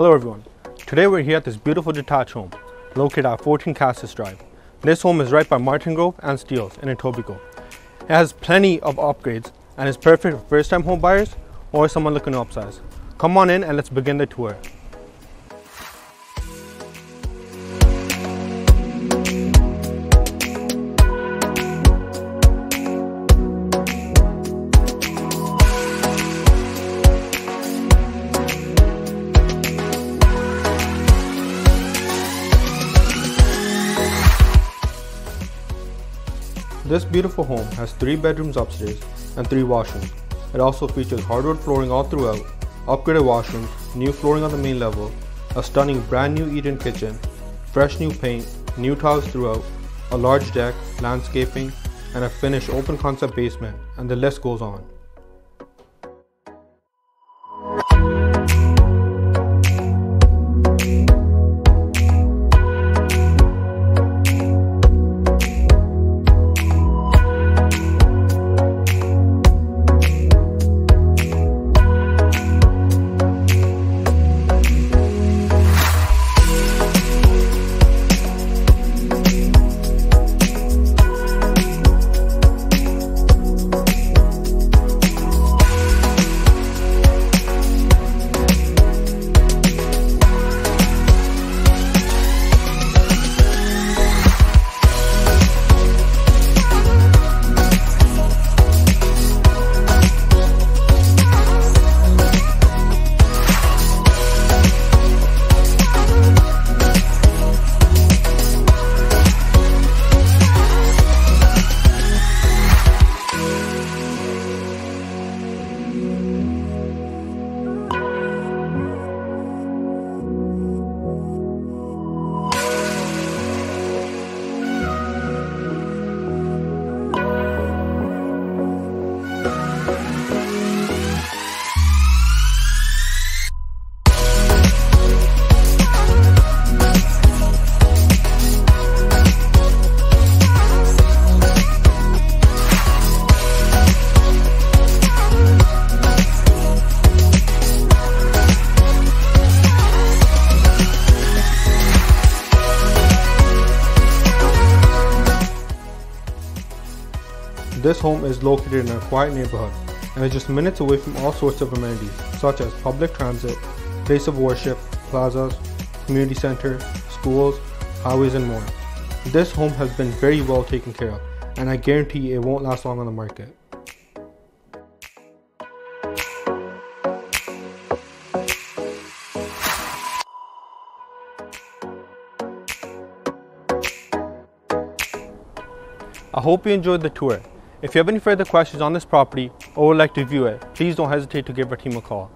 Hello everyone. Today we're here at this beautiful detached home located at 14 Cassis Drive. This home is right by Martin Grove and Steeles in Etobicoke. It has plenty of upgrades and is perfect for first time home buyers or someone looking to upsize. Come on in and let's begin the tour. This beautiful home has 3 bedrooms upstairs and 3 washrooms. It also features hardwood flooring all throughout, upgraded washrooms, new flooring on the main level, a stunning brand new eat-in kitchen, fresh new paint, new tiles throughout, a large deck, landscaping, and a finished open concept basement, and the list goes on. This home is located in a quiet neighborhood and is just minutes away from all sorts of amenities such as public transit, place of worship, plazas, community center, schools, highways and more. This home has been very well taken care of and I guarantee it won't last long on the market. I hope you enjoyed the tour. If you have any further questions on this property or would like to view it, please don't hesitate to give our team a call.